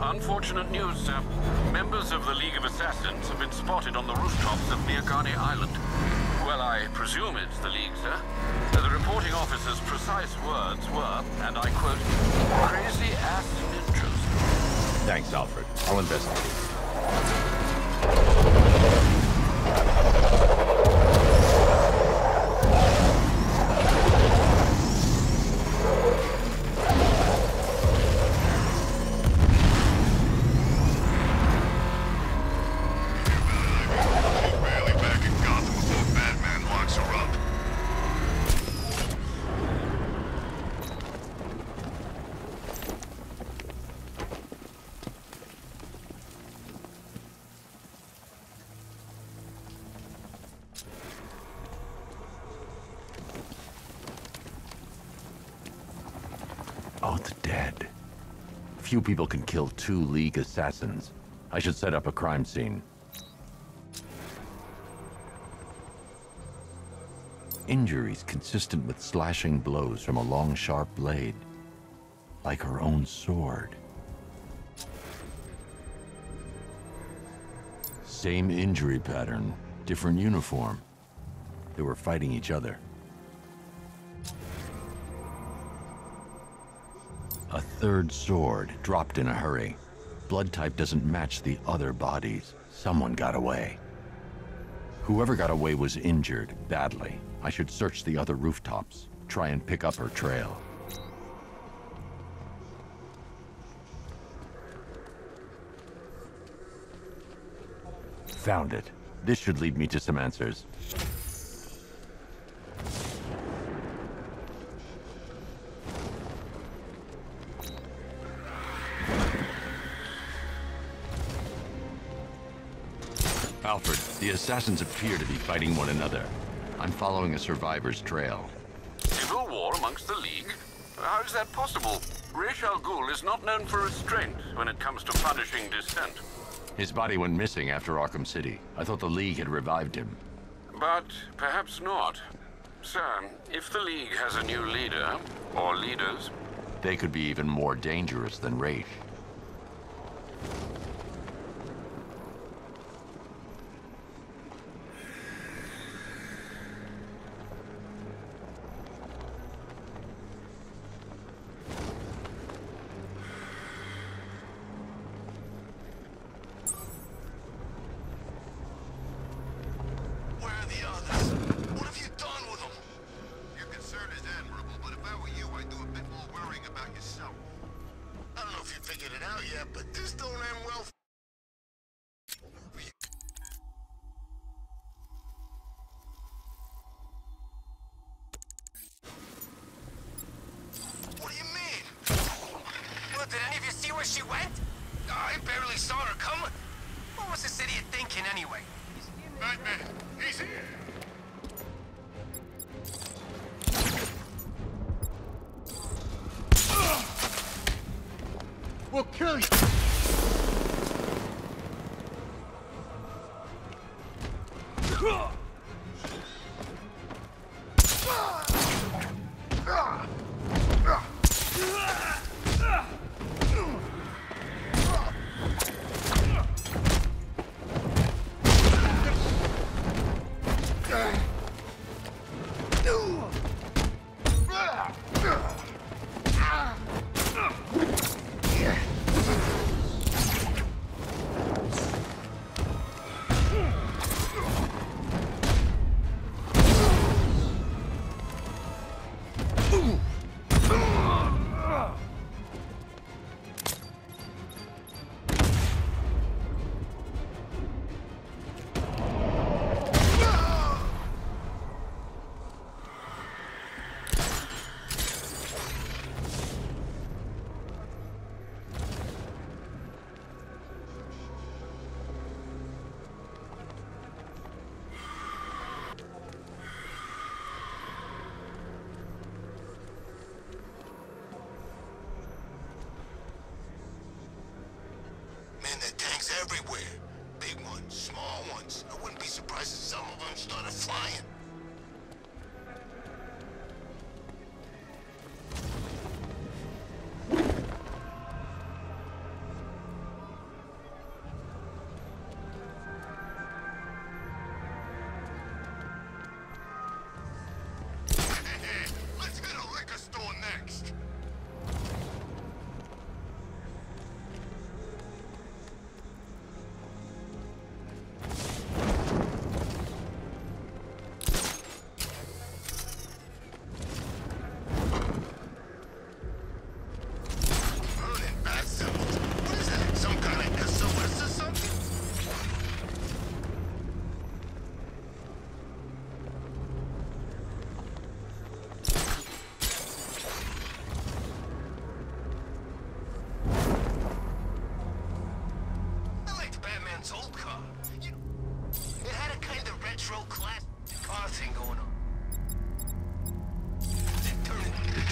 Unfortunate news, sir. Members of the League of Assassins have been spotted on the rooftops of Miagani Island. Well, I presume it's the League, sir. The reporting officer's precise words were, and I quote, crazy ass ninjas. Thanks, Alfred. I'll investigate. The dead. Few people can kill two League assassins. I should set up a crime scene. Injuries consistent with slashing blows from a long, sharp blade. Like her own sword. Same injury pattern, different uniform. They were fighting each other. A third sword, dropped in a hurry. Blood type doesn't match the other bodies. Someone got away. Whoever got away was injured, badly. I should search the other rooftops, try and pick up her trail. Found it. This should lead me to some answers. Alfred, the assassins appear to be fighting one another. I'm following a survivor's trail. Civil war amongst the League? How is that possible? Ra's al Ghul is not known for restraint when it comes to punishing dissent. His body went missing after Arkham City. I thought the League had revived him. But perhaps not. Sir, if the League has a new leader, or leaders, They could be even more dangerous than Ra's. Where are the others? What have you done with them? Your concern is admirable, but if I were you, I'd do a bit more worrying about yourself. I don't know if you yet, but this don't end well. for. What do you mean? Well, did any of you see where she went? I barely saw her coming. What was this idiot thinking anyway? Huh! Small ones. I wouldn't be surprised if some of them started flying.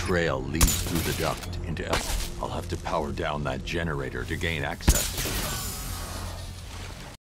Trail leads through the duct into El. I'll have to power down that generator to gain access.